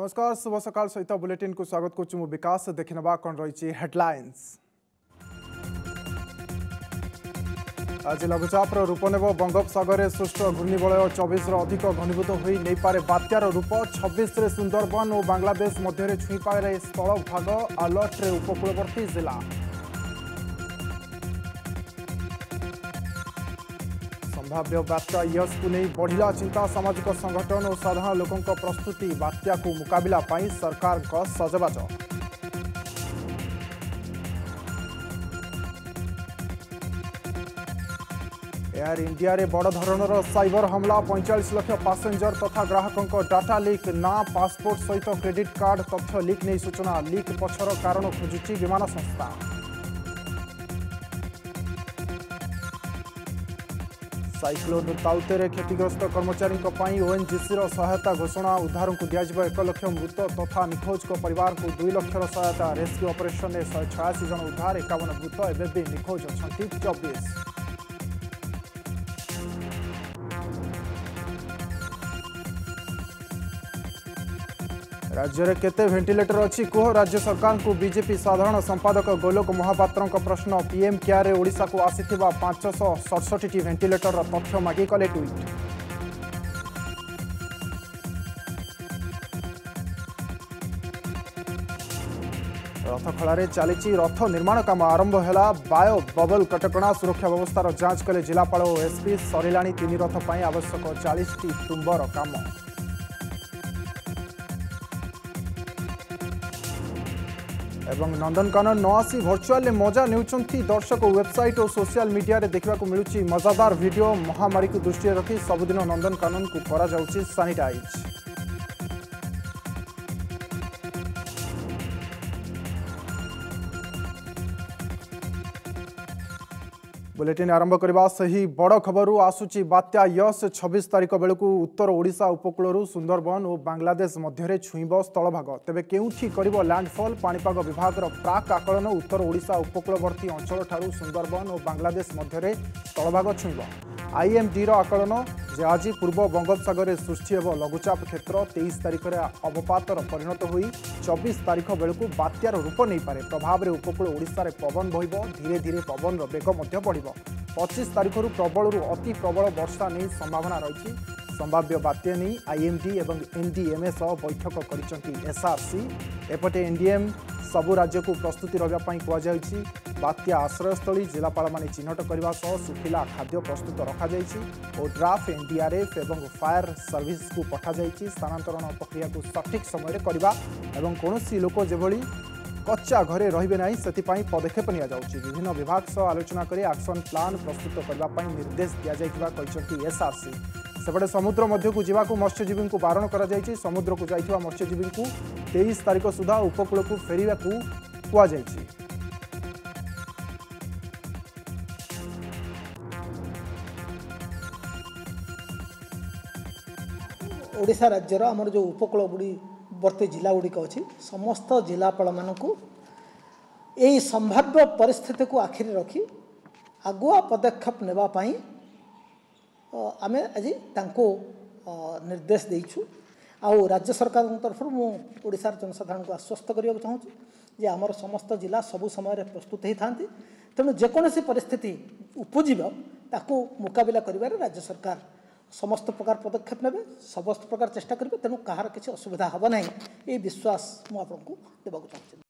নমস্কার শুভ সকাল সহিত বুলেটিন কু স্বাগত করছি মু বিকাশ দেখে নেবা কোণ রয়েছে হেডলাইন্স আজ লঘুচাপর রূপ নেব বঙ্গোপসাগরে সৃষ্ট ঘূর্ণিবলয় চবিশর অধিক ঘনীভূত হয়ে নেইপারে বাত্যার রূপ ছবিশে সুন্দরবন ও বাংলাদেশ মধ্যে ছুঁইপারে স্থলভাগ আলর্টরে উপকূলবর্তী জেলা भव्य बात्या यस् बढिला चिन्ता सामाजिक संगठन र साधारण लोका प्रस्तुति बात्याको मुकलाकारको सजवाज एयार इन्डियाले बड धर साइबर हमला पैँचास लक्ष पासेन्जर तथा ग्राहकको डाटा लीक ना पासपोर्ट सहित credit card card leak leak सूचना लिक पछर कारण खोजु विमान संस्था सइक्लो ताउत्ये क्षतिग्रस्त कर्मचारीी पनि ओएनजिस र सहायता घोषणा उद्धारको दिजी एक लक्ष मृत तथा निखोजको परिवारको दुई लक्षर सहायता रेस्क्यु अपरसनले शे छयासी जन उद्धार एकान मृत ए निखोज अस् चबिस राज्य केते भेटिलेटर अच्छी कह राज्य सरकार को बीजेपी साधारण संपादक गोलोक महापात्र प्रश्न पीएम केयारे ओडा को आसी सड़सठी सड़सठ भेटिलेटर तथ्य मागि ट्विट रथखड़े चली रथ निर्माण କାମ आरंभ है बायो बबल କଟକଣା सुरक्षा व्यवस्था जांच कले जिलापा और एसपी सरला ତିନି ରଥ ପାଇଁ ଆବଶ୍ୟକ ଚାଳିଶଟି ତୁମ୍ବର କାମ एवं नंदनकानन आसी भर्चुआल मजा ने दर्शक वेबसाइट और सोशल मीडिया रे देखा मिलूँ मजादार भिड महामारी को दृष्टि रखी सबुद नंदनकानन को सानिटाइज ବୁଲେଟିନ୍ ଆରମ୍ଭ କରିବା ସେହି ବଡ଼ ଖବରରୁ ଆସୁଛି ବାତ୍ୟା ୟଶ ଛବିଶ ତାରିଖ ବେଳକୁ ଉତ୍ତର ଓଡ଼ିଶା ଉପକୂଳରୁ ସୁନ୍ଦରବନ ଓ ବାଂଲାଦେଶ ମଧ୍ୟରେ ଛୁଇଁବ ସ୍ଥଳଭାଗ ତେବେ କେଉଁଠି କରିବ ଲ୍ୟାଣ୍ଡଫଲ୍ ପାଣିପାଗ ବିଭାଗର ପ୍ରାକ୍ ଆକଳନ ଉତ୍ତର ଓଡ଼ିଶା ଉପକୂଳବର୍ତ୍ତୀ ଅଞ୍ଚଳଠାରୁ ସୁନ୍ଦରବନ ଓ ବାଂଲାଦେଶ ମଧ୍ୟରେ ସ୍ଥଳଭାଗ ଛୁଇଁବ ଆଇଏମ୍ଡିର ଆକଳନ ଯେ ଆଜି ପୂର୍ବ ବଙ୍ଗୋପସାଗରରେ ସୃଷ୍ଟି ହେବ ଲଘୁଚାପ କ୍ଷେତ୍ର ତେଇଶ ତାରିଖରେ ଅବପାତର ପରିଣତ ହୋଇ ଚବିଶ ତାରିଖ ବେଳକୁ ବାତ୍ୟାର ରୂପ ନେଇପାରେ ପ୍ରଭାବରେ ଉପକୂଳ ଓଡ଼ିଶାରେ ପବନ ବହିବ ଧୀରେ ଧୀରେ ପବନର ବେଗ ମଧ୍ୟ ବଢ଼ିବ ପଚିଶ ତାରିଖରୁ ପ୍ରବଳରୁ ଅତି ପ୍ରବଳ ବର୍ଷା ନେଇ ସମ୍ଭାବନା ରହିଛି ସମ୍ଭାବ୍ୟ ବାତ୍ୟା ନେଇ ଆଇଏମ୍ଡି ଏବଂ ଏନ୍ଡିଏମ୍ଏ ସହ ବୈଠକ କରିଛନ୍ତି ଏସ୍ଆର୍ସି ଏପଟେ ଏନ୍ଡିଏମ୍ ସବୁ ରାଜ୍ୟକୁ ପ୍ରସ୍ତୁତି ରହିବା ପାଇଁ କୁହାଯାଇଛି ବାତ୍ୟା ଆଶ୍ରୟସ୍ଥଳୀ ଜିଲ୍ଲାପାଳମାନେ ଚିହ୍ନଟ କରିବା ସହ ଶୁଖିଲା ଖାଦ୍ୟ ପ୍ରସ୍ତୁତ ରଖାଯାଇଛି ଓ ଡ୍ରାଫ୍ ଏନ୍ଡିଆର୍ଏଫ୍ ଏବଂ ଫାୟାର ସର୍ଭିସକୁ ପଠାଯାଇଛି ସ୍ଥାନାନ୍ତରଣ ପ୍ରକ୍ରିୟାକୁ ସଠିକ୍ ସମୟରେ କରିବା ଏବଂ କୌଣସି ଲୋକ ଯେଭଳି କଚ୍ଚା ଘରେ ରହିବେ ନାହିଁ ସେଥିପାଇଁ ପଦକ୍ଷେପ ନିଆଯାଉଛି ବିଭିନ୍ନ ବିଭାଗ ସହ ଆଲୋଚନା କରି ଆକ୍ସନ୍ ପ୍ଲାନ୍ ପ୍ରସ୍ତୁତ କରିବା ପାଇଁ ନିର୍ଦ୍ଦେଶ ଦିଆଯାଇଥିବା କହିଛନ୍ତି ଏସ୍ଆର୍ସି ସେପଟେ ସମୁଦ୍ର ମଧ୍ୟକୁ ଯିବାକୁ ମତ୍ସ୍ୟଜୀବୀଙ୍କୁ ବାରଣ କରାଯାଇଛି ସମୁଦ୍ରକୁ ଯାଇଥିବା ମତ୍ସ୍ୟଜୀବୀଙ୍କୁ ତେଇଶ ତାରିଖ ସୁଦ୍ଧା ଉପକୂଳକୁ ଫେରିବାକୁ କୁହାଯାଇଛି ଓଡ଼ିଶା ରାଜ୍ୟର ଆମର ଯେଉଁ ଉପକୂଳଗୁଡ଼ିକ ପୂର୍ବବର୍ତ୍ତୀ ଜିଲ୍ଲାଗୁଡ଼ିକ ଅଛି ସମସ୍ତ ଜିଲ୍ଲାପାଳମାନଙ୍କୁ ଏହି ସମ୍ଭାବ୍ୟ ପରିସ୍ଥିତିକୁ ଆଖିରେ ରଖି ଆଗୁଆ ପଦକ୍ଷେପ ନେବା ପାଇଁ ଆମେ ଆଜି ତାଙ୍କୁ ନିର୍ଦ୍ଦେଶ ଦେଇଛୁ ଆଉ ରାଜ୍ୟ ସରକାରଙ୍କ ତରଫରୁ ମୁଁ ଓଡ଼ିଶାର ଜନସାଧାରଣଙ୍କୁ ଆଶ୍ୱସ୍ତ କରିବାକୁ ଚାହୁଁଛି ଯେ ଆମର ସମସ୍ତ ଜିଲ୍ଲା ସବୁ ସମୟରେ ପ୍ରସ୍ତୁତ ହୋଇଥାନ୍ତି ତେଣୁ ଯେକୌଣସି ପରିସ୍ଥିତି ଉପୁଜିବ ତାକୁ ମୁକାବିଲା କରିବାରେ ରାଜ୍ୟ ସରକାର समस्त प्रकार पदक्षेप ने समस्त प्रकार चेस्ट करेंगे तेणु कह रि असुविधा हम ना ये विश्वास मुझक देवा चाहिए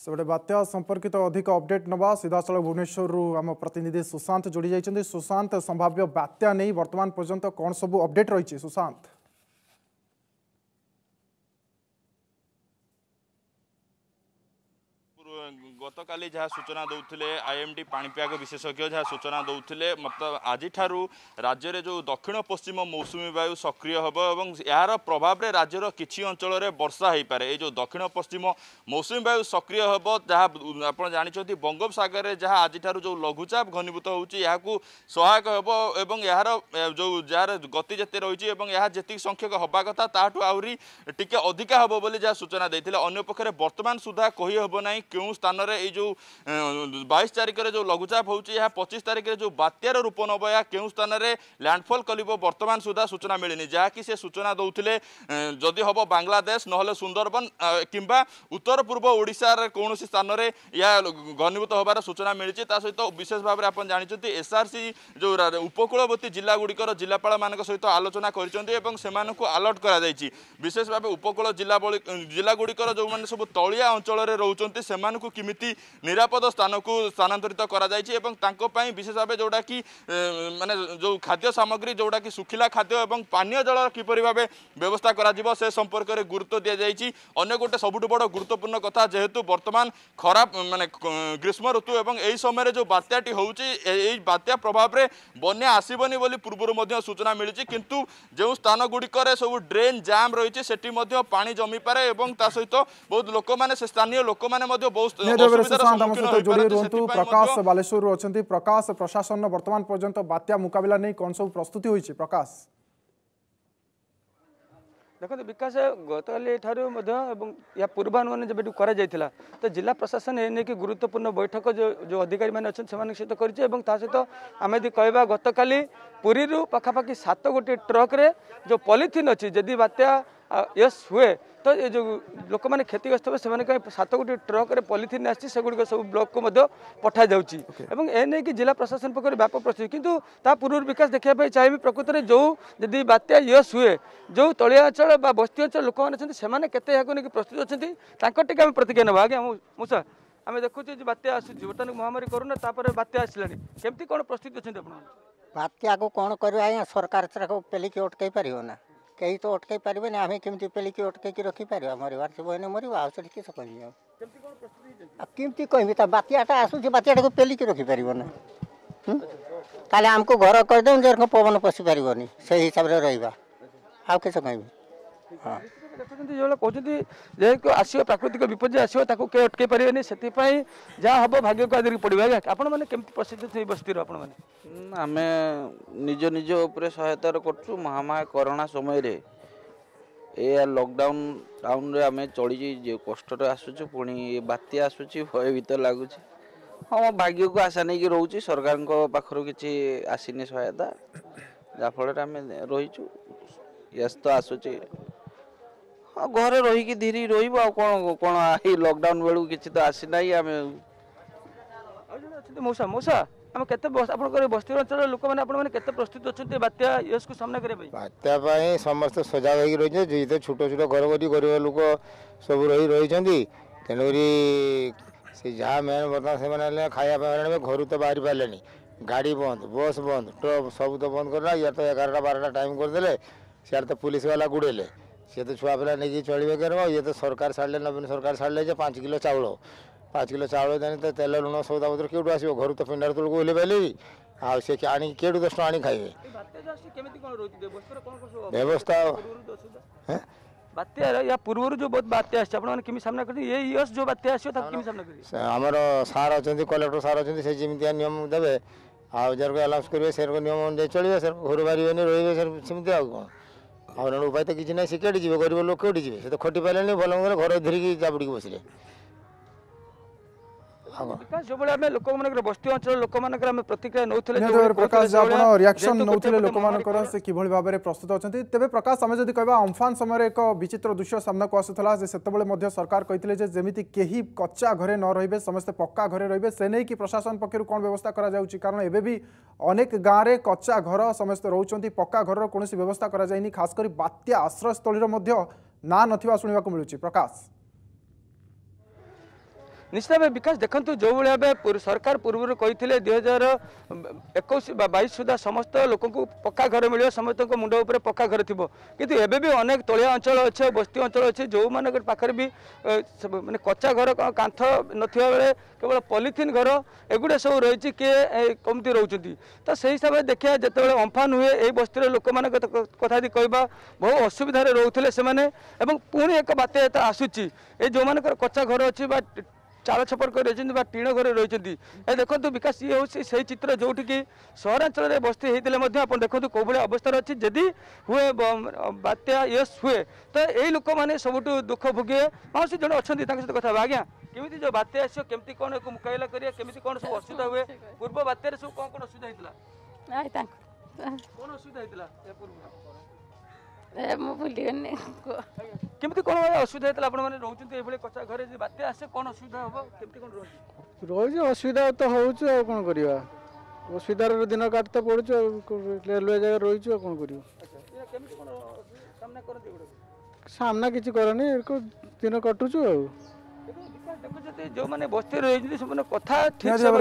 सेपटे बात्या संपर्कित अधिक अपडेट नवा सीधासल भुवनेश्वर आम प्रतिनिधि सुशांत जोड़ी जाइंट सुशांत संभाव्य बात्या नहीं बर्तमान पर्यटन कौन सब अपडेट रही सुशांत ଗତକାଲି ଯାହା ସୂଚନା ଦେଉଥିଲେ ଆଇ ଏମ୍ ଡି ପାଣିପାଗ ବିଶେଷଜ୍ଞ ଯାହା ସୂଚନା ଦେଉଥିଲେ ମତ ଆଜିଠାରୁ ରାଜ୍ୟରେ ଯେଉଁ ଦକ୍ଷିଣ ପଶ୍ଚିମ ମୌସୁମୀ ବାୟୁ ସକ୍ରିୟ ହେବ ଏବଂ ଏହାର ପ୍ରଭାବରେ ରାଜ୍ୟର କିଛି ଅଞ୍ଚଳରେ ବର୍ଷା ହୋଇପାରେ ଏଇ ଯେଉଁ ଦକ୍ଷିଣ ପଶ୍ଚିମ ମୌସୁମୀ ବାୟୁ ସକ୍ରିୟ ହେବ ଯାହା ଆପଣ ଜାଣିଛନ୍ତି ବଙ୍ଗୋପସାଗରରେ ଯାହା ଆଜିଠାରୁ ଯେଉଁ ଲଘୁଚାପ ଘନୀଭୂତ ହେଉଛି ଏହାକୁ ସହାୟକ ହେବ ଏବଂ ଏହାର ଯେଉଁ ଯାହାର ଗତି ଯେତେ ରହିଛି ଏବଂ ଏହା ଯେତିକି ସଂଖ୍ୟକ ହେବା କଥା ତାହାଠୁ ଆହୁରି ଟିକେ ଅଧିକା ହେବ ବୋଲି ଯାହା ସୂଚନା ଦେଇଥିଲେ ଅନ୍ୟପକ୍ଷରେ ବର୍ତ୍ତମାନ ସୁଦ୍ଧା କହି ହେବ ନାହିଁ କେଉଁ ସ୍ଥାନରେ ଏଇ ଯେଉଁ ବାଇଶ ତାରିଖରେ ଯେଉଁ ଲଘୁଚାପ ହେଉଛି ଏହା ପଚିଶ ତାରିଖରେ ଯେଉଁ ବାତ୍ୟାର ରୂପ ନେବ ଏହା କେଉଁ ସ୍ଥାନରେ ଲ୍ୟାଣ୍ଡଫଲ୍ କରିବ ବର୍ତ୍ତମାନ ସୁଦ୍ଧା ସୂଚନା ମିଳିନି ଯାହାକି ସେ ସୂଚନା ଦେଉଥିଲେ ଯଦି ହେବ ବାଂଲାଦେଶ ନହେଲେ ସୁନ୍ଦରବନ କିମ୍ବା ଉତ୍ତର ପୂର୍ବ ଓଡ଼ିଶାର କୌଣସି ସ୍ଥାନରେ ଏହା ଘନୀଭୂତ ହେବାର ସୂଚନା ମିଳିଛି ତା ସହିତ ବିଶେଷ ଭାବରେ ଆପଣ ଜାଣିଛନ୍ତି ଏସ୍ଆର୍ସି ଯେଉଁ ଉପକୂଳବର୍ତ୍ତୀ ଜିଲ୍ଲାଗୁଡ଼ିକର ଜିଲ୍ଲାପାଳମାନଙ୍କ ସହିତ ଆଲୋଚନା କରିଛନ୍ତି ଏବଂ ସେମାନଙ୍କୁ ଆଲର୍ଟ କରାଯାଇଛି ବିଶେଷ ଭାବେ ଉପକୂଳ ଜିଲ୍ଲା ଜିଲ୍ଲାଗୁଡ଼ିକର ଯେଉଁମାନେ ସବୁ ତଳିଆ ଅଞ୍ଚଳରେ ରହୁଛନ୍ତି ସେମାନଙ୍କୁ କେମିତି নিরাপদ স্থানকু স্থানান্তরিত କରାଯାଇଛି ଏବଂ ତାଙ୍କ ପାଇଁ ବିଶେଷ ଭାବେ ଯେଉଁଟାକି ମାନେ ଯେଉଁ ଖାଦ୍ୟ ସାମଗ୍ରୀ ଯେଉଁଟାକି ଶୁଖିଲା ଖାଦ୍ୟ ଏବଂ ପାନୀୟ ଜଳର କିପରି ଭାବେ ବ୍ୟବସ୍ଥା କରାଯିବ ସେ ସମ୍ପର୍କରେ ଗୁରୁତ୍ୱ ଦିଆଯାଇଛି ଅନ୍ୟ ଗୋଟେ ସବୁଠୁ ବଡ଼ ଗୁରୁତ୍ୱପୂର୍ଣ୍ଣ କଥା ଯେହେତୁ ବର୍ତ୍ତମାନ ଖରାପ ମାନେ ଗ୍ରୀଷ୍ମ ଋତୁ ଏବଂ ଏହି ସମୟରେ ଯେଉଁ ବାତ୍ୟାଟି ହେଉଛି ଏହି ବାତ୍ୟା ପ୍ରଭାବରେ ବନ୍ୟା ଆସିବନି ବୋଲି ପୂର୍ବରୁ ମଧ୍ୟ ସୂଚନା ମିଳିଛି କିନ୍ତୁ ଯେଉଁ ସ୍ଥାନ ଗୁଡ଼ିକରେ ସବୁ ଡ୍ରେନ୍ ଜାମ୍ ରହିଛି ସେଠି ମଧ୍ୟ ପାଣି ଜମିପାରେ ଏବଂ ତା ସହିତ ବହୁତ ଲୋକମାନେ ସେ ସ୍ଥାନୀୟ ଲୋକମାନେ ମଧ୍ୟ ବହୁତ ଅସୁବିଧାର ଧନ୍ୟବାଦ ଆମ ସହିତ ଯୋଡ଼ି ରୁହନ୍ତୁ ପ୍ରକାଶ ବାଲେଶ୍ୱରରୁ ଅଛନ୍ତି ପ୍ରକାଶ ପ୍ରଶାସନ ବର୍ତ୍ତମାନ ପର୍ଯ୍ୟନ୍ତ ବାତ୍ୟା ମୁକାବିଲା ନେଇ କ'ଣ ସବୁ ପ୍ରସ୍ତୁତି ହୋଇଛି ପ୍ରକାଶ ଦେଖନ୍ତୁ ବିକାଶ ଗତକାଲି ଠାରୁ ମଧ୍ୟ ଏବଂ ଏହା ପୂର୍ବାନୁମାନ ଯେବେଠୁ କରାଯାଇଥିଲା ତ ଜିଲ୍ଲା ପ୍ରଶାସନ ଏ ନେଇକି ଗୁରୁତ୍ୱପୂର୍ଣ୍ଣ ବୈଠକ ଯେଉଁ ଯେଉଁ ଅଧିକାରୀମାନେ ଅଛନ୍ତି ସେମାନଙ୍କ ସହିତ କରିଛି ଏବଂ ତା ସହିତ ଆମେ ଯଦି କହିବା ଗତକାଲି ପୁରୀରୁ ପାଖାପାଖି ସାତ ଗୋଟି ଟ୍ରକ୍ରେ ଯେଉଁ ପଲିଥିନ୍ ଅଛି ଯଦି ବାତ୍ୟା यस हुए तो ये जो लोक मैंने क्षतिग्रस्त हुए सत गोटी ट्रक पलिथिन आगुड़ी सब ब्लक को पठा जाने okay. की जिला प्रशासन पक्ष व्यापक प्रस्तुति कितु ता पूर्व विकास देखा चाहिए प्रकृत में जो यदि बात्या यस हुए जो तलिया अंचल बस्ती अंचल लोक मैंने के प्रस्तुत अच्छा टी प्रतिज्ञा ना आज्ञा मूसा आम देखु बात्या आसूँ बर्तमान महामारी करूना बात्या आसानी केमती कौन प्रस्तुत अच्छे आप बात्या को कौन कर सरकार तरफ अटकई पारना कहीं तो अटक पारे ना आम कम पेलिक अटक रखिपर मर बारे मर कह कमी कह बात आसू बात पेलिक रखिपर ना कल आमको घर करदे जो पवन पशिपरि से हिसाब से रही आस कह हाँ ଦେଖୁଛନ୍ତି ଯେଉଁଭଳିଆ କହୁଛନ୍ତି ଯେହେତୁ ଆସିବ ପ୍ରାକୃତିକ ବିପର୍ଯ୍ୟୟ ଆସିବ ତାକୁ କେହି ଅଟକାଇ ପାରିବେନି ସେଥିପାଇଁ ଯାହା ହେବ ଭାଗ୍ୟକୁ ଆଦରିକି ପଡ଼ିବ ଆଜ୍ଞା ଆପଣମାନେ କେମିତି ପ୍ରସିଦ୍ଧ ସେଇ ବସ୍ତିର ଆପଣମାନେ ଆମେ ନିଜ ନିଜ ଉପରେ ସହାୟତାର କରୁଛୁ ମହାମାୟା କରୋନା ସମୟରେ ଏ ଲକଡାଉନ୍ ଟାଉନ୍ରେ ଆମେ ଚଳିଛି ଯେଉଁ କଷ୍ଟରେ ଆସୁଛୁ ପୁଣି ବାତ୍ୟା ଆସୁଛି ଭୟଭୀତ ଲାଗୁଛି ହଁ ମୋ ଭାଗ୍ୟକୁ ଆଶା ନେଇକି ରହୁଛି ସରକାରଙ୍କ ପାଖରୁ କିଛି ଆସିନି ସହାୟତା ଯାହାଫଳରେ ଆମେ ରହିଛୁ ୟସ୍ ତ ଆସୁଛି ଘରେ ରହିକି ଧୀରି ରହିବ ଆଉ କ'ଣ କ'ଣ ଏଇ ଲକଡାଉନ ବେଳକୁ କିଛି ତ ଆସିନାହିଁ ଆମେ ଅଛନ୍ତି ମଉସା ମଉସା ଆମେ କେତେ ଆପଣଙ୍କର ବସ୍ତି ଅଞ୍ଚଳର ଲୋକମାନେ ଆପଣମାନେ କେତେ ପ୍ରସ୍ତୁତ ଅଛନ୍ତି ବାତ୍ୟା ୟସ୍କୁ ସାମ୍ନା କରିବା ପାଇଁ ବାତ୍ୟା ପାଇଁ ସମସ୍ତେ ସଜାଗ ହେଇକି ରହିଛନ୍ତି ଯେହେତୁ ଛୋଟ ଛୋଟ ଘର କରି ଗରିବ ଲୋକ ସବୁ ରହି ରହିଛନ୍ତି ତେଣୁକରି ସେ ଯାହା ମେନ୍ ବର୍ତ୍ତମାନ ସେମାନେ ହେଲେ ଖାଇବା ପାଇଁ ଆଣିବେ ଘରୁ ତ ବାହାରି ପାରିଲେନି ଗାଡ଼ି ବନ୍ଦ ବସ୍ ବନ୍ଦ ଟ୍ରକ୍ ସବୁ ତ ବନ୍ଦ କରିଲା ଇଆଡ଼େ ତ ଏଗାରଟା ବାରଟା ଟାଇମ୍ କରିଦେଲେ ସିଆଡ଼େ ତ ପୋଲିସ ବାଲା ଗୁଡ଼େଇଲେ सी तो छुआपिला चलिए गरीब ये तो सरकार छाड़े नवीन सरकार छाड़े जे पाँच किलो चाउल पाँच किलो चाउल देने तो तेल लुण सौदा पत्र क्यों आसो घर तो पिंडार तुल कोई बैल आठ दस टाँग आई व्यवस्था या पूर्व जो बहुत बात्या ये आम सार अच्छा कलेक्टर सार अच्छे से जमीन नियम देते आउ जे अलाउंस करेंगे सर नियम चलिए सर घर बाहर रही है सर सेमती आ ଆଉ ନହେଲେ ଉପାୟ ତ କିଛି ନାହିଁ ସେ କେଠି ଯିବେ ଗରିବ ଲୋକ କେଉଁଠି ଯିବେ ସେ ତ ଖଟି ପାରିଲେନି ଭଲ ମନ୍ଦ ଘର ଧରିକି ଚାପୁଡ଼ିକି ବସିଲେ ବିକାଶ ଯେଉଁଭଳି ଆମେ ଲୋକମାନଙ୍କର ବସ୍ତି ଅଞ୍ଚଳ ଲୋକମାନଙ୍କର ଆମେ ପ୍ରତିକ୍ରିୟା ନେଉଥିଲେ ପ୍ରକାଶ ଆପଣ ରିଆକ୍ସନ ନେଉଥିଲେ ଲୋକମାନଙ୍କର ସେ କିଭଳି ଭାବରେ ପ୍ରସ୍ତୁତ ଅଛନ୍ତି ତେବେ ପ୍ରକାଶ ଆମେ ଯଦି କହିବା ଅମ୍ଫାନ ସମୟରେ ଏକ ବିଚିତ୍ର ଦୃଶ୍ୟ ସାମ୍ନାକୁ ଆସୁଥିଲା ଯେ ସେତେବେଳେ ମଧ୍ୟ ସରକାର କହିଥିଲେ ଯେ ଯେମିତି କେହି କଚ୍ଚା ଘରେ ନ ରହିବେ ସମସ୍ତେ ପକ୍କା ଘରେ ରହିବେ ସେ ନେଇକି ପ୍ରଶାସନ ପକ୍ଷରୁ କ'ଣ ବ୍ୟବସ୍ଥା କରାଯାଉଛି କାରଣ ଏବେ ବି ଅନେକ ଗାଁରେ କଚ୍ଚା ଘର ସମସ୍ତେ ରହୁଛନ୍ତି ପକ୍କା ଘରର କୌଣସି ବ୍ୟବସ୍ଥା କରାଯାଇନି ଖାସ୍ କରି ବାତ୍ୟା ଆଶ୍ରୟସ୍ଥଳୀର ମଧ୍ୟ ନାଁ ନଥିବା ଶୁଣିବାକୁ ମିଳୁଛି ପ୍ରକାଶ ନିଶ୍ଚିତ ଭାବେ ବିକାଶ ଦେଖନ୍ତୁ ଯେଉଁଭଳି ଭାବେ ସରକାର ପୂର୍ବରୁ କହିଥିଲେ ଦୁଇ ହଜାର ଏକୋଇଶ ବା ବାଇଶ ସୁଦ୍ଧା ସମସ୍ତ ଲୋକଙ୍କୁ ପକ୍କା ଘର ମିଳିବ ସମସ୍ତଙ୍କ ମୁଣ୍ଡ ଉପରେ ପକ୍କା ଘର ଥିବ କିନ୍ତୁ ଏବେ ବି ଅନେକ ତଳିଆ ଅଞ୍ଚଳ ଅଛି ବସ୍ତି ଅଞ୍ଚଳ ଅଛି ଯେଉଁମାନଙ୍କ ପାଖରେ ବି ମାନେ କଚ୍ଚା ଘର କାନ୍ଥ ନଥିବା ବେଳେ କେବଳ ପଲିଥିନ୍ ଘର ଏଗୁଡ଼ା ସବୁ ରହିଛି କିଏ କେମିତି ରହୁଛନ୍ତି ତ ସେହି ହିସାବରେ ଦେଖିବା ଯେତେବେଳେ ଅମ୍ଫାନ ହୁଏ ଏହି ବସ୍ତିର ଲୋକମାନଙ୍କ କଥା ଯଦି କହିବା ବହୁ ଅସୁବିଧାରେ ରହୁଥିଲେ ସେମାନେ ଏବଂ ପୁଣି ଏକ ବାତ୍ୟା ଆସୁଛି ଏ ଯେଉଁମାନଙ୍କର କଚ୍ଚା ଘର ଅଛି ବା ଚାଳ ଛପର କରି ରହିଛନ୍ତି ବା ଟିଣ ଘରେ ରହିଛନ୍ତି ଏ ଦେଖନ୍ତୁ ବିକାଶ ଇଏ ହେଉଛି ସେଇ ଚିତ୍ର ଯେଉଁଠିକି ସହରାଞ୍ଚଳରେ ବସ୍ତି ହେଇଥିଲେ ମଧ୍ୟ ଆପଣ ଦେଖନ୍ତୁ କେଉଁଭଳିଆ ଅବସ୍ଥାରେ ଅଛି ଯଦି ହୁଏ ବାତ୍ୟା ଇଏ ହୁଏ ତ ଏଇ ଲୋକମାନେ ସବୁଠୁ ଦୁଃଖ ଭୋଗିବେ ମାଉସୀ ଜଣେ ଅଛନ୍ତି ତାଙ୍କ ସହିତ କଥା ହେବା ଆଜ୍ଞା କେମିତି ଯେଉଁ ବାତ୍ୟା ଆସିବ କେମିତି କ'ଣ ଏକୁ ମୁକାବିଲା କରିବା କେମିତି କ'ଣ ସବୁ ଅସୁବିଧା ହୁଏ ପୂର୍ବ ବାତ୍ୟାରେ ସବୁ କ'ଣ କ'ଣ ଅସୁବିଧା ହେଇଥିଲା କ'ଣ ଅସୁବିଧା ହେଇଥିଲା ପୂର୍ବରୁ ଏ ମୁଁ ଭୁଲିଗଲି କେମିତି କ'ଣ ଅସୁବିଧା ହେଇଥିଲା ଆପଣମାନେ ରହୁଛନ୍ତି ଏଭଳି କଚା ଘରେ ଯଦି ବାତ୍ୟା ଆସେ କ'ଣ ଅସୁବିଧା ହେବ କେମିତି କ'ଣ ରହୁଛି ରହୁଛି ଅସୁବିଧା ତ ହେଉଛି ଆଉ କ'ଣ କରିବା ଅସୁବିଧାର ଦିନ କାଟି ତ ପଡ଼ୁଛୁ ଆଉ ରେଲୱେ ଜାଗାରେ ରହିଛୁ ଆଉ କ'ଣ କରିବୁ ସାମ୍ନା କିଛି କରନି ଦିନ କଟୁଛୁ ଆଉ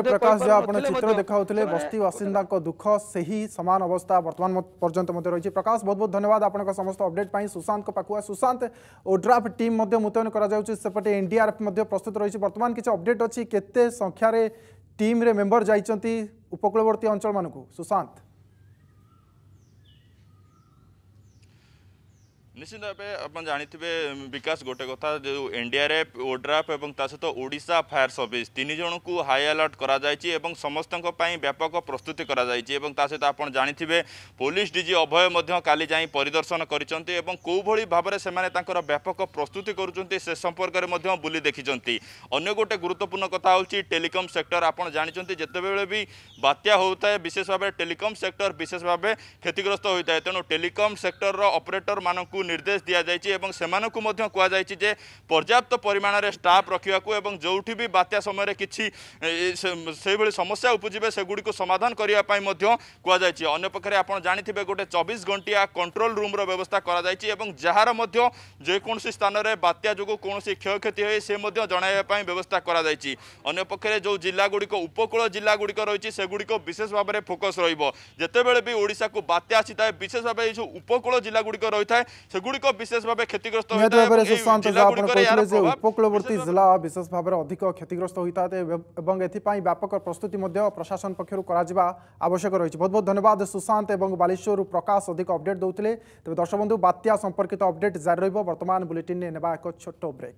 प्रकाश जहाँ चित्र देखा बस्ती बासिंदा दुख से ही सामान अवस्था बर्तमान पर्यटन मत रही प्रकाश बहुत बहुत धन्यवाद आप समस्त अपडेट पर सुशांत पाखुआ सुशांत ओड्राफ टीम मुतयन करपटे एनडीआरएफ प्रस्तुत रही बर्तमान किसी अपडेट अच्छी संख्यार टीम्रे मेम्बर जाकूलवर्ती अंचल मानक सुशांत ନିଶ୍ଚିନ୍ତ ଭାବେ ଆପଣ ଜାଣିଥିବେ ବିକାଶ ଗୋଟେ କଥା ଯେଉଁ ଇଣ୍ଡିଆରେ ଓଡ୍ରାଫ୍ ଏବଂ ତା ସହିତ ଓଡ଼ିଶା ଫାୟାର ସର୍ଭିସ୍ ତିନି ଜଣଙ୍କୁ ହାଇ ଆଲର୍ଟ କରାଯାଇଛି ଏବଂ ସମସ୍ତଙ୍କ ପାଇଁ ବ୍ୟାପକ ପ୍ରସ୍ତୁତି କରାଯାଇଛି ଏବଂ ତା ସହିତ ଆପଣ ଜାଣିଥିବେ ପୋଲିସ ଡିଜି ଅଭୟ ମଧ୍ୟ କାଲି ଯାଇ ପରିଦର୍ଶନ କରିଛନ୍ତି ଏବଂ କେଉଁଭଳି ଭାବରେ ସେମାନେ ତାଙ୍କର ବ୍ୟାପକ ପ୍ରସ୍ତୁତି କରୁଛନ୍ତି ସେ ସମ୍ପର୍କରେ ମଧ୍ୟ ବୁଲି ଦେଖିଛନ୍ତି ଅନ୍ୟ ଗୋଟେ ଗୁରୁତ୍ୱପୂର୍ଣ୍ଣ କଥା ହେଉଛି ଟେଲିକମ୍ ସେକ୍ଟର ଆପଣ ଜାଣିଛନ୍ତି ଯେତେବେଳେ ବି ବାତ୍ୟା ହେଉଥାଏ ବିଶେଷ ଭାବେ ଟେଲିକମ୍ ସେକ୍ଟର ବିଶେଷ ଭାବେ କ୍ଷତିଗ୍ରସ୍ତ ହୋଇଥାଏ ତେଣୁ ଟେଲିକମ୍ ସେକ୍ଟରର ଅପରେଟରମାନଙ୍କୁ निर्देश दि जाएंगे मध्य कहुचे पर्याप्त परिमाण में स्टाफ रखा और जो भी बात्या समय कि समस्या उपजे सेगुड़ी समाधान करने कहुई अंपक्ष आप जानते गोटे चबीस घंटिया कंट्रोल रूम्र व्यवस्था करकोसी स्थान में बात्या जो कौन क्षय क्षति हुए से जनवाई व्यवस्था करपक्ष जो जिलागुड़िककूल जिलागुड़िक रही सेगुड़िक विशेष भाव में फोकस रत भी ओडा को बात्या आसी थाए विशेष भाव जो उपकूल जिलागुड़िक रही है से সেগুড়িক বিশেষ ভাবে ক্ষতিগ্রস্ত নিহত ভাবে যে উপকূলবর্তী জেলা বিশেষ ভাবে অধিক ক্ষতিগ্রস্ত হইতাতে এবং এথিপাই ব্যাপক প্রস্তুতি মধ্যে প্রশাসন পক্ষরু করা আবশ্যক রয়েছে বহুত বহুত ধন্যবাদ সুশান্ত এবং বালেশ্বরু প্রকাশ অধিক অপডেট দৌলে তবে দর্শক বন্ধু বাত্যা সম্পর্কিত অপডেট জারি বর্তমান বুলেটিন এক ছোট ব্রেক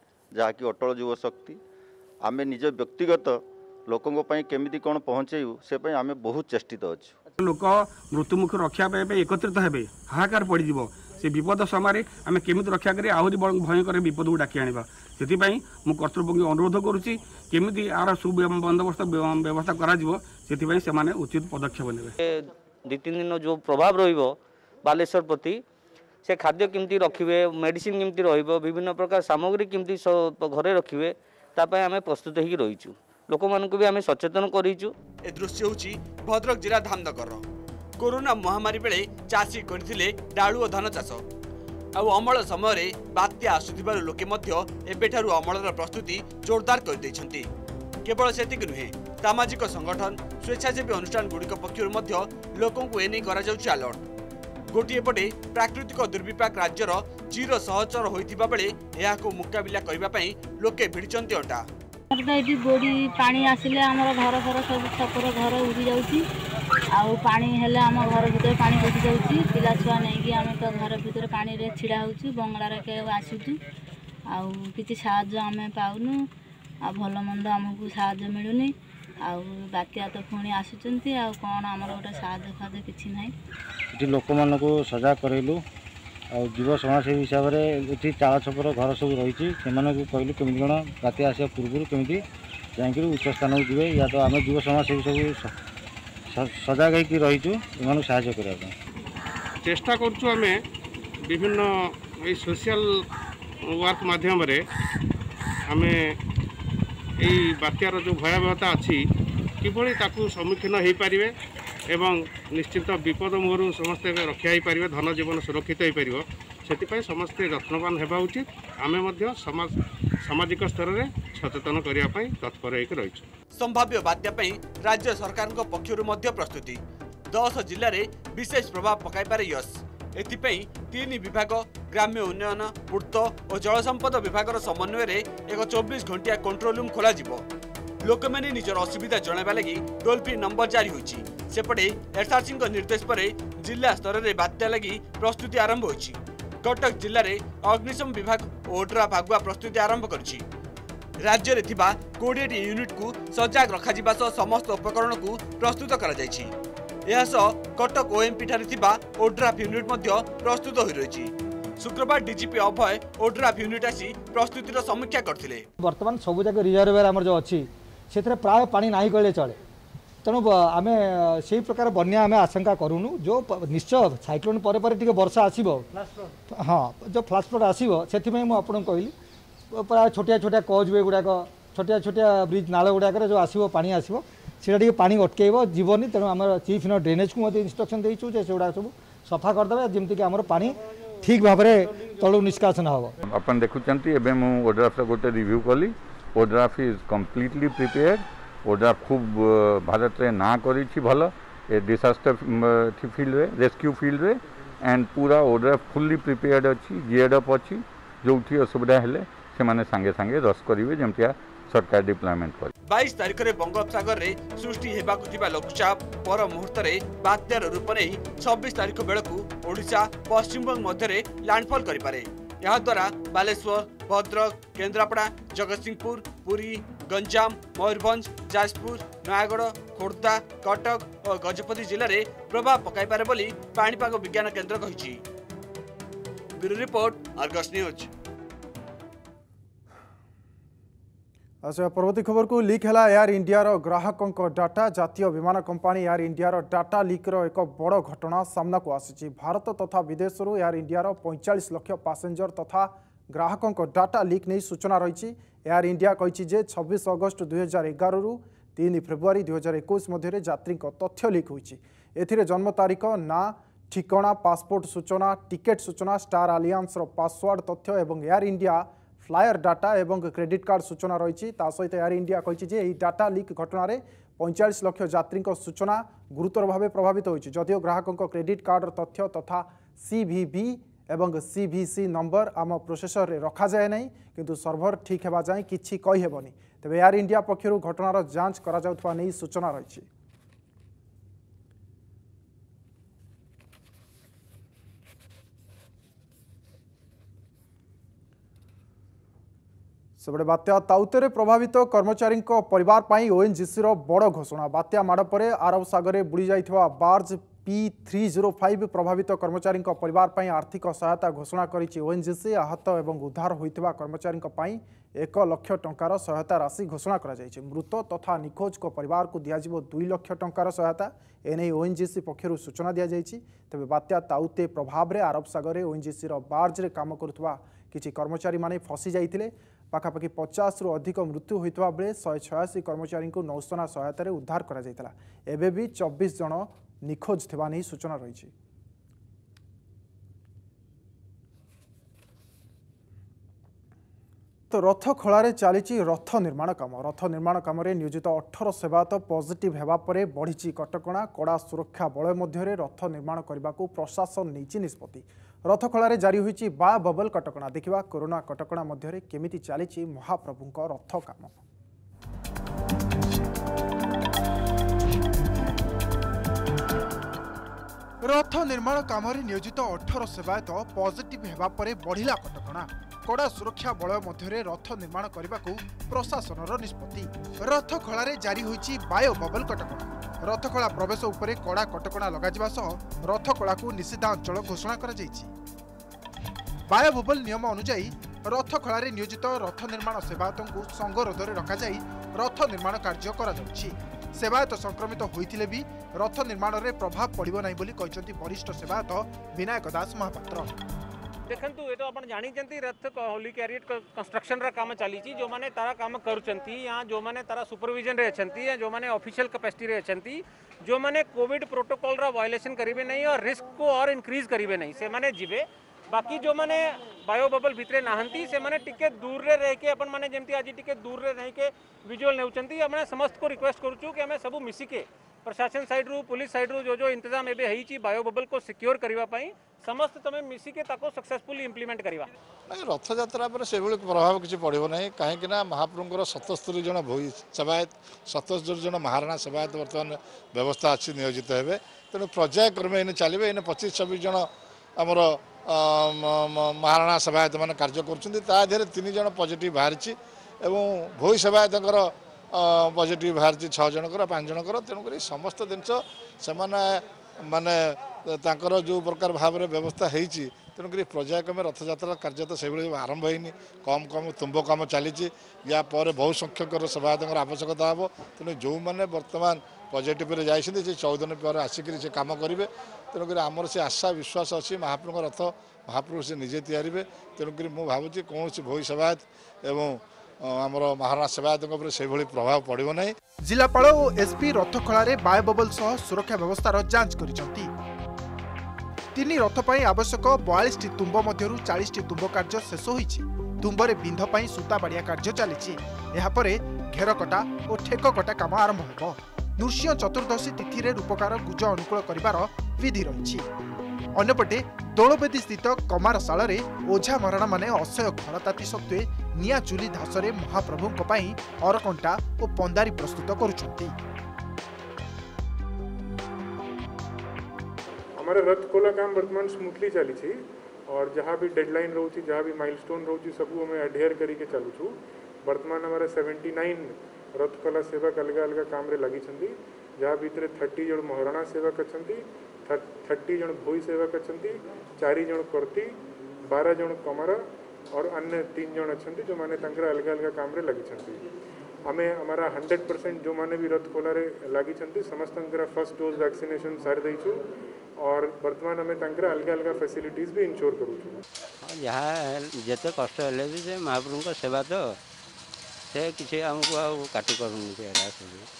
ଯାହାକି ଅଟଳ ଯୁବଶକ୍ତି ଆମେ ନିଜ ବ୍ୟକ୍ତିଗତ ଲୋକଙ୍କ ପାଇଁ କେମିତି କ'ଣ ପହଞ୍ଚାଇବୁ ସେ ପାଇଁ ଆମେ ବହୁତ ଚେଷ୍ଟିତ ଅଛୁ ଲୋକ ମୃତ୍ୟୁମୁଖ ରକ୍ଷା ପାଇବା ପାଇଁ ଏକତ୍ରିତ ହେବେ ହାହାକାର ପଡ଼ିଯିବ ସେ ବିପଦ ସମୟରେ ଆମେ କେମିତି ରକ୍ଷା କରି ଆହୁରି ଭୟଙ୍କର ବିପଦକୁ ଡାକି ଆଣିବା ସେଥିପାଇଁ ମୁଁ କର୍ତ୍ତୃପକ୍ଷ ଅନୁରୋଧ କରୁଛି କେମିତି ଆର ସୁବନ୍ଦୋବସ୍ତ ବ୍ୟବସ୍ଥା କରାଯିବ ସେଥିପାଇଁ ସେମାନେ ଉଚିତ ପଦକ୍ଷେପ ନେବେ ଦୁଇ ତିନି ଦିନ ଯେଉଁ ପ୍ରଭାବ ରହିବ ବାଲେଶ୍ୱର ପ୍ରତି ସେ ଖାଦ୍ୟ କେମିତି ରଖିବେ ମେଡ଼ିସିନ୍ କେମିତି ରହିବ ବିଭିନ୍ନ ପ୍ରକାର ସାମଗ୍ରୀ କେମିତି ଘରେ ରଖିବେ ତା ପାଇଁ ଆମେ ପ୍ରସ୍ତୁତ ହୋଇକି ରହିଛୁ ଲୋକମାନଙ୍କୁ ବି ଆମେ ସଚେତନ କରିଛୁ ଏ ଦୃଶ୍ୟ ହେଉଛି ଭଦ୍ରକ ଜିଲ୍ଲା ଧାମନଗରର କରୋନା ମହାମାରୀ ବେଳେ ଚାଷୀ କରିଥିଲେ ଡାଳୁ ଓ ଧାନ ଚାଷ ଆଉ ଅମଳ ସମୟରେ ବାତ୍ୟା ଆସୁଥିବାରୁ ଲୋକେ ମଧ୍ୟ ଏବେଠାରୁ ଅମଳର ପ୍ରସ୍ତୁତି ଜୋରଦାର କରିଦେଇଛନ୍ତି କେବଳ ସେତିକି ନୁହେଁ ସାମାଜିକ ସଂଗଠନ ସ୍ୱେଚ୍ଛାସେବୀ ଗୁଡ଼ିକ ପକ୍ଷରୁ ମଧ୍ୟ ଲୋକଙ୍କୁ ଏ ନେଇ କରାଯାଉଛି ଆଲର୍ଟ ଗୋଟିଏ ପଟେ ପ୍ରାକୃତିକ ଦୁର୍ବିପାକ ରାଜ୍ୟର ଚିର ସହଚର ହୋଇଥିବା ବେଳେ ଏହାକୁ ମୁକାବିଲା କରିବା ପାଇଁ ଲୋକେ ଭିଡ଼ିଛନ୍ତି ଅଟା ଏଠି ଗୋଡ଼ି ପାଣି ଆସିଲେ ଆମର ଘର ଘର ସବୁ ଛପର ଘର ଉଡ଼ି ଯାଉଛି ଆଉ ପାଣି ହେଲେ ଆମ ଘର ଭିତରେ ପାଣି ପଶି ଯାଉଛି ପିଲାଛୁଆ ନେଇକି ଆମେ ତ ଘର ଭିତରେ ପାଣିରେ ଛିଡ଼ା ହେଉଛୁ ବଙ୍ଗଳାରେ କେଉ ଆସୁଛୁ ଆଉ କିଛି ସାହାଯ୍ୟ ଆମେ ପାଉନୁ ଆଉ ଭଲ ମନ୍ଦ ଆମକୁ ସାହାଯ୍ୟ ମିଳୁନି ଆଉ ବାତ୍ୟା ତ ପୁଣି ଆସୁଛନ୍ତି ଆଉ କ'ଣ ଆମର ଗୋଟେ ସାହାଯ୍ୟ ଫାହାଯ୍ୟ କିଛି ନାହିଁ ଏଠି ଲୋକମାନଙ୍କୁ ସଜାଗ କରେଇଲୁ ଆଉ ଯୁବ ସମାଜସେବୀ ହିସାବରେ ଏଠି ଚାଳ ଛପର ଘର ସବୁ ରହିଛି ସେମାନଙ୍କୁ କହିଲୁ କେମିତି କ'ଣ ବାତ୍ୟା ଆସିବା ପୂର୍ବରୁ କେମିତି ଯାଇକରି ଉଚ୍ଚ ସ୍ଥାନକୁ ଯିବେ ୟା ତ ଆମେ ଯୁବ ସମାଜସେବୀ ସବୁ ସଜାଗ ହେଇକି ରହିଛୁ ଏମାନଙ୍କୁ ସାହାଯ୍ୟ କରିବା ପାଇଁ ଚେଷ୍ଟା କରୁଛୁ ଆମେ ବିଭିନ୍ନ ଏଇ ସୋସିଆଲ ୱାର୍କ ମାଧ୍ୟମରେ ଆମେ यही बात्यार जो भयावहता अर्छ किभरि त सम्मुखीन है पारे ए विपद मुहु समे रक्षाहेपारे धनजीवन सुरक्षित है पारेको समस्तै जत्नवान आम समाजिक स्तर सचेतन गर्ने तत्परैक रहिछु सम्भाव्य बात्याप्य सरकार पक्षहरू प्रस्तुति दस जा विशेष प्रभाव पकइपे यस। ଏଥିପାଇଁ ତିନି ବିଭାଗ ଗ୍ରାମ୍ୟ ଉନ୍ନୟନ ପୂର୍ତ୍ତ ଓ ଜଳସମ୍ପଦ ବିଭାଗର ସମନ୍ୱୟରେ ଏକ ଚବିଶ ଘଣ୍ଟିଆ କଣ୍ଟ୍ରୋଲ ରୁମ୍ ଖୋଲାଯିବ ଲୋକମାନେ ନିଜର ଅସୁବିଧା ଜଣାଇବା ଲାଗି ଟୋଲ୍ ଫ୍ରି ନମ୍ବର ଜାରି ହୋଇଛି ସେପଟେ ଏସ୍ଆର୍ସିଙ୍କ ନିର୍ଦ୍ଦେଶ ପରେ ଜିଲ୍ଲା ସ୍ତରରେ ବାତ୍ୟା ଲାଗି ପ୍ରସ୍ତୁତି ଆରମ୍ଭ ହୋଇଛି କଟକ ଜିଲ୍ଲାରେ ଅଗ୍ନିଶମ ବିଭାଗ ଓ ଓଡ୍ରା ଭାଗୁଆ ପ୍ରସ୍ତୁତି ଆରମ୍ଭ କରିଛି ରାଜ୍ୟରେ ଥିବା କୋଡ଼ିଏଟି ୟୁନିଟ୍କୁ ସଜାଗ ରଖାଯିବା ସହ ସମସ୍ତ ଉପକରଣକୁ ପ୍ରସ୍ତୁତ କରାଯାଇଛି ଏହାସହ କଟକ ଓଏମ୍ପିଠାରେ ଥିବା ଓଡ୍ରାଫ୍ ୟୁନିଟ୍ ମଧ୍ୟ ପ୍ରସ୍ତୁତ ହୋଇ ରହିଛି ଶୁକ୍ରବାର ଡିଜିପି ଅଭୟ ଓଡ୍ରାଫ୍ ୟୁନିଟ୍ ଆସି ପ୍ରସ୍ତୁତିର ସମୀକ୍ଷା କରିଥିଲେ ବର୍ତ୍ତମାନ ସବୁଯାକ ରିଜର୍ଭର ଆମର ଯେଉଁ ଅଛି ସେଥିରେ ପ୍ରାୟ ପାଣି ନାହିଁ କହିଲେ ଚଳେ ତେଣୁ ଆମେ ସେହି ପ୍ରକାର ବନ୍ୟା ଆମେ ଆଶଙ୍କା କରୁନୁ ଯେଉଁ ନିଶ୍ଚୟ ସାଇକ୍ଲୋନ୍ ପରେ ପରେ ଟିକେ ବର୍ଷା ଆସିବ ହଁ ଯେଉଁ ଫ୍ଲାସ୍ପଡ଼ ଆସିବ ସେଥିପାଇଁ ମୁଁ ଆପଣଙ୍କୁ କହିଲି ପ୍ରାୟ ଛୋଟିଆ ଛୋଟିଆ କଜ୍ ୱେ ଗୁଡ଼ାକ ଛୋଟିଆ ଛୋଟିଆ ବ୍ରିଜ୍ ନାଳ ଗୁଡ଼ାକରେ ଯେଉଁ ଆସିବ ପାଣି ଆସିବ সেটা টিকে পানি অটকাইব ଯିବନି ତେଣୁ ଆମର ଚିଫ୍ ଇଞ୍ଜିନିୟର ଡ୍ରେନେଜ୍କୁ ମଧ୍ୟ ଇନଷ୍ଟ୍ରକ୍ସନ୍ ଦେଇଛୁ ଯେ ସେଗୁଡ଼ା ସବୁ ସଫା କରିଦେବେ ଯେମିତିକି ଆମର ପାଣି ଠିକ୍ ଭାବରେ ତଳକୁ ନିଷ୍କାସନ ହେବ ଆପଣ ଦେଖୁଛନ୍ତି ଏବେ ମୁଁ ଓଡ୍ରାଫ୍ର ଗୋଟେ ରିଭ୍ୟୁ କଲି ODRAF is completely prepared ODRAF ଖୁବ୍ ଭାରତରେ ନାଁ କରିଛି ଭଲ ଏ ଡିସାଷ୍ଟର ଫିଲ୍ଡରେ ରେସ୍କ୍ୟୁ ଫିଲ୍ଡରେ ଆଣ୍ଡ ପୁରା ଓଡ୍ରାଫ୍ ଫୁଲ୍ଲି ପ୍ରିପେୟାର୍ଡ଼ ଅଛି ଗିୟର୍ଡ଼ ଅପ୍ ଅଛି ଯେଉଁଠି ଅସୁବିଧା ହେଲେ ସେମାନେ ସାଙ୍ଗେ ସାଙ୍ଗେ ରସ୍ କରିବେ ଯେମିତିଆ ସରକାର ଡିପ୍ଲୟମେଣ୍ଟ କରିବେ बइस बंगोपसगर बङोपसगरे सृष्टिको पर लघुचाप बात्यार रूप नहीं छब्बीस तारिख बेला ओडा पश्चिमबङ मध्यण्डफल गरिपे याद्वारा बालेश्वर भद्रक केन्द्रापडा सिंहपुर पुरी गंजाम मयूरभ जाजपुर नयगढ़ खोर्धा कटक और गजपति में प्रभाव पकड़ विज्ञान केन्द्र न्यूज़ ପରବର୍ତ୍ତୀ ଖବରକୁ ଲିକ୍ ହେଲା ଏୟାର ଇଣ୍ଡିଆର ଗ୍ରାହକଙ୍କ ଡାଟା ଜାତୀୟ ବିମାନ କମ୍ପାନୀ ଏୟାର ଇଣ୍ଡିଆର ଡାଟା ଲିକ୍ର ଏକ ବଡ଼ ଘଟଣା ସାମ୍ନାକୁ ଆସିଛି ଭାରତ ତଥା ବିଦେଶରୁ ଏୟାର ଇଣ୍ଡିଆର ପଇଁଚାଳିଶ ଲକ୍ଷ ପାସେଞ୍ଜର ତଥା ଗ୍ରାହକଙ୍କ ଡାଟା ଲିକ୍ ନେଇ ସୂଚନା ରହିଛି ଏୟାର ଇଣ୍ଡିଆ କହିଛି ଯେ ଛବିଶ ଅଗଷ୍ଟ ଦୁଇହଜାର ଏଗାରରୁ ତିନି ଫେବୃଆରୀ ଦୁଇହଜାର ଏକୋଇଶ ମଧ୍ୟରେ ଯାତ୍ରୀଙ୍କ ତଥ୍ୟ ଲିକ୍ ହୋଇଛି ଏଥିରେ ଜନ୍ମ ତାରିଖ ନାଁ ଠିକଣା ପାସପୋର୍ଟ ସୂଚନା ଟିକେଟ୍ ସୂଚନା ଷ୍ଟାର୍ ଆଲିଆନ୍ସର ପାସୱାର୍ଡ଼ ତଥ୍ୟ ଏବଂ ଏୟାର ଇଣ୍ଡିଆ ফ্লায়ার ডাটা এবং ক্রেডিট কার্ড সূচনা রয়েছে তা সহিত এয়ার ইন্ডিয়া কী যে এই ডাটা লিক ঘটনার পঁয়চাশ লক্ষ যাত্রী সূচনা গুরুতরভাবে প্রভাবিত হয়েছে যদিও গ্রাহক ক্রেডিট কার্ডর তথ্য তথা সিভিভি এবং সিভিসি নম্বর আম প্রোসেসরে যায় না কিন্তু সর্ভর ঠিক হওয়া যায় কিছু কই হবনি তবে এয়ার ইন্ডিয়া পক্ষ ঘটনার যাঞ্চ করা সূচনা রয়েছে ସେପଟେ ବାତ୍ୟା ତାଉତେରେ ପ୍ରଭାବିତ କର୍ମଚାରୀଙ୍କ ପରିବାର ପାଇଁ ଓଏନ୍ଜିସିର ବଡ଼ ଘୋଷଣା ବାତ୍ୟା ମାଡ଼ ପରେ ଆରବ ସାଗରରେ ବୁଡ଼ି ଯାଇଥିବା barge P three zero five ପ୍ରଭାବିତ କର୍ମଚାରୀଙ୍କ ପରିବାର ପାଇଁ ଆର୍ଥିକ ସହାୟତା ଘୋଷଣା କରିଛି ଓଏନ୍ଜିସି ଆହତ ଏବଂ ଉଦ୍ଧାର ହୋଇଥିବା କର୍ମଚାରୀଙ୍କ ପାଇଁ ଏକ ଲକ୍ଷ ଟଙ୍କାର ସହାୟତା ରାଶି ଘୋଷଣା କରାଯାଇଛି ମୃତ ତଥା ନିଖୋଜଙ୍କ ପରିବାରକୁ ଦିଆଯିବ ଦୁଇ ଲକ୍ଷ ଟଙ୍କାର ସହାୟତା ଏନେଇ ଓଏନ୍ଜିସି ପକ୍ଷରୁ ସୂଚନା ଦିଆଯାଇଛି ତେବେ ବାତ୍ୟା ତାଉତେ ପ୍ରଭାବରେ ଆରବ ସାଗରରେ ଓଏନ୍ଜିସିର ବାର୍ଜରେ କାମ କରୁଥିବା କିଛି କର୍ମଚାରୀମାନେ ଫସି ଯାଇଥିଲେ ପାଖାପାଖି ପଚାଶରୁ ଅଧିକ ମୃତ୍ୟୁ ହୋଇଥିବା ବେଳେ ଶହେ ଛୟାଅଶୀ କର୍ମଚାରୀଙ୍କୁ ନୌସେନା ସହାୟତାରେ ଉଦ୍ଧାର କରାଯାଇଥିଲା ଏବେ ବି ଚବିଶ ଜଣ ନିଖୋଜ ଥିବା ନେଇ ସୂଚନା ରହିଛି ତ ରଥ ଖଳାରେ ଚାଲିଛି ରଥ ନିର୍ମାଣ କାମ ରଥ ନିର୍ମାଣ କାମରେ ନିୟୋଜିତ ଅଠର ସେବାୟତ ପଜିଟିଭ୍ ହେବା ପରେ ବଢ଼ିଛି କଟକଣା କଡ଼ା ସୁରକ୍ଷା ବଳୟ ମଧ୍ୟରେ ରଥ ନିର୍ମାଣ କରିବାକୁ ପ୍ରଶାସନ ନେଇଛି ନିଷ୍ପତ୍ତି ରଥଖଳାରେ ଜାରି ହୋଇଛି ବା ବବଲ କଟକଣା ଦେଖିବା କରୋନା କଟକଣା ମଧ୍ୟରେ କେମିତି ଚାଲିଛି ମହାପ୍ରଭୁଙ୍କ ରଥ କାମ ରଥ ନିର୍ମାଣ କାମରେ ନିୟୋଜିତ ଅଠର ସେବାୟତ ପଜିଟିଭ ହେବା ପରେ ବଢ଼ିଲା କଟକଣା କଡ଼ା ସୁରକ୍ଷା ବଳୟ ମଧ୍ୟରେ ରଥ ନିର୍ମାଣ କରିବାକୁ ପ୍ରଶାସନର ନିଷ୍ପତ୍ତି ରଥଖଳାରେ ଜାରି ହୋଇଛି ବାୟୋ ବବଲ କଟକଣା ରଥକଳା ପ୍ରବେଶ ଉପରେ କଡ଼ା କଟକଣା ଲଗାଯିବା ସହ ରଥକଳାକୁ ନିଷିଦ୍ଧାଞ୍ଚଳ ଘୋଷଣା କରାଯାଇଛି ବାୟୁଭୂବଲ ନିୟମ ଅନୁଯାୟୀ ରଥକଳାରେ ନିୟୋଜିତ ରଥ ନିର୍ମାଣ ସେବାୟତଙ୍କୁ ସଙ୍ଗରୋଧରେ ରଖାଯାଇ ରଥ ନିର୍ମାଣ କାର୍ଯ୍ୟ କରାଯାଉଛି ସେବାୟତ ସଂକ୍ରମିତ ହୋଇଥିଲେ ବି ରଥ ନିର୍ମାଣରେ ପ୍ରଭାବ ପଡ଼ିବ ନାହିଁ ବୋଲି କହିଛନ୍ତି ବରିଷ୍ଠ ସେବାୟତ ବିନାୟକ ଦାସ ମହାପାତ୍ର देखु ये तो आप जानते रथ होली क्यारिएट कन्स्ट्रक्शन राम चली जो मैंने तार कम कर जो मैंने तार सुपरविजन अच्छा या जो मैंने अफिशियाल कैपासी अच्छा जो मैंने कॉविड प्रोटोकल रॉयलेसन करेंगे नहीं और रिस्क को और इनक्रिज करेंगे नहीं से जीवे बाकी जो मैंने बायो बबल भितर नहांती से मैंने दूर रे रहके आज टिके दूर रे रहके विजुअल ने समस्त को रिक्वेस्ट करुचु सब मिसिके પ્રશાસન સાઇડરૂ પોલીસ સાઇડરૂ જો જો ઇંતજામ એબે ହେଇଛି ବାୟୋ બબલକୁ સિક્યોર કરવા ପାଇଁ ସମସ୍ତେ તમે ମିଶିକି ତାକୁ સક્સેસફુଲି ଇମ୍ପ୍ଲିମେଣ୍ଟ କରିବା ନାଇଁ ରଥଯାତ୍ରା ଉପରେ ସେଭଳି ପ୍ରଭାବ କିଛି ପଡ଼ିବ ନାହିଁ କାହିଁକିନା ମହାପ୍ରଭୁଙ୍କର ସତସ୍ତରୀ ଜଣ ଭୋଇ ସେବାୟତ ସତସ୍ତରୀ ଜଣ ମହାରଣା ସେବାୟତ ବର୍ତ୍ତମାନ ବ୍ୟବସ୍ଥା ଅଛି ନିୟୋଜିତ ହେବେ ତେଣୁ ପର୍ଯ୍ୟାୟକ୍ରମେ ଏଇନେ ଚାଲିବେ ଏଇନେ ପଚିଶ ଛବିଶ ଜଣ ଆମର ମହାରଣା ସେବାୟତମାନେ କାର୍ଯ୍ୟ କରୁଛନ୍ତି ତା ଦେହରେ ତିନି ଜଣ ପଜିଟିଭ୍ ବାହାରିଛି ଏବଂ ଭୋଇ ସେବାୟତଙ୍କର पजेट बा छजजको पाँचज तेणुकरी समस्त जिस म तर जो प्रकार भावना व्यवस्था है तेणुकरी पर्याक्रमे रथ जा कार्जा त सबै आरंभ हैनी कम कम कम चाहिँ या बहुसङ्ख्यक सभाता आवश्यकता हेर्नु तो मैले बर्तन पजेटि चौदन पर आसिक साने तेणुकरी आम आशा विश्वास अस् महाप्रभु रथ महाप्रभुसी निजेति तेणुकरी म भुचि कौसी भोइस ए ଆମର ମହାରଣା ସେବାୟତଙ୍କ ଉପରେ ସେଭଳି ପ୍ରଭାବ ପଡ଼ିବ ନାହିଁ ଜିଲ୍ଲାପାଳ ଓ ଏସ୍ପି ରଥଖଳାରେ ବାୟୋ ବବଲ ସହ ସୁରକ୍ଷା ବ୍ୟବସ୍ଥାର ଯାଞ୍ଚ କରିଛନ୍ତି ତିନି ରଥ ପାଇଁ ଆବଶ୍ୟକ ବୟାଳିଶଟି ତୁମ୍ବ ମଧ୍ୟରୁ ଚାଳିଶଟି ତୁମ୍ବ କାର୍ଯ୍ୟ ଶେଷ ହୋଇଛି ତୁମ୍ବରେ ବିନ୍ଧ ପାଇଁ ସୂତାବାଡ଼ିଆ କାର୍ଯ୍ୟ ଚାଲିଛି ଏହାପରେ ଘେରକଟା ଓ ଠେକକଟା କାମ ଆରମ୍ଭ ହେବ ନୃସିଂହ ଚତୁର୍ଦ୍ଦଶୀ ତିଥିରେ ରୂପକାର ଗୁଜ ଅନୁକୂଳ କରିବାର ବିଧି ରହିଛି दोलबेदी स्थित କମାରଶାଳରେ ओझा ମହାରଣାମାନେ ଅସହ୍ୟ ଖରାତାତି ସତ୍ତ୍ୱେ सत्वे ଚୁଲି चूली धास महाप्रभु अरकंटा और पंदारी प्रस्तुत कर हमारे रथ खोला काम वर्तमान स्मूथली चली थी और जहाँ भी डेडलाइन रहू जहाँ भी माइलस्टोन रहू सब हमें अडेयर करके के वर्तमान हमारे 79 रथ खोला सेवक अलग अलग काम लगी जहाँ भी 30 जो महाराणा सेवक अच्छा थर्टी जन भोई सेवक अच्छा चारि जन कर्ती बार जन कमर और अन्य तीन जन अच्छा जो मैंने अलग अलग काम लगे लगी आम आमरा हंड्रेड परसेंट जो मैंने भी रथ खोलार लगी समस्त फर्स्ट डोज वैक्सीनेसन सारी और बर्तमान आम अलग अलग फैसिलिट भी इनश्योर करते हाँ, जिते कष्ट महाप्रभु सेवा तो से किसी आमको काटि कर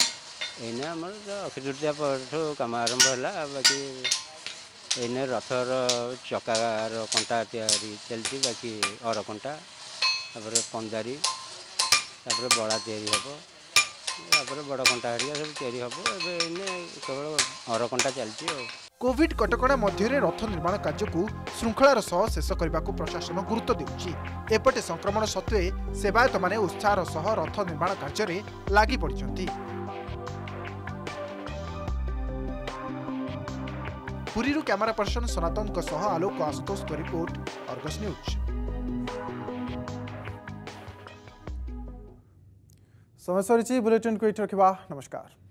ଏଇନା ଆମର ତ ଅକ୍ଷୟତୃତୀୟା ପରଠୁ କାମ ଆରମ୍ଭ ହେଲା ବାକି ଏଇନା ରଥର ଚକାର କଣ୍ଟା ତିଆରି ଚାଲିଛି ବାକି ଅର କଣ୍ଟା ତାପରେ ପନ୍ଦାରି ତାପରେ ବଳା ତିଆରି ହେବ ତାପରେ ବଡ଼ କଣ୍ଟା ହେରିକା ସବୁ ତିଆରି ହେବ ଏବେ ଏଇନେ କେବଳ ଅର କଣ୍ଟା ଚାଲିଛି ଆଉ কোভিড কটকা মধ্যে রথ নির্মাণ কার্যক শৃঙ্খলার সহ শেষ করা প্রশাসন গুরুত্ব দেউছি এপটে সংক্রমণ সত্ত্বে সেবায়ত মানে উৎসাহর সহ রথ নির্মাণ কার্যের লাগি পড়ছেন पुरी रु camera person Sanatan Alok Ashutosh report Argus news समय सरी बुलेटिन को ये रखा नमस्कार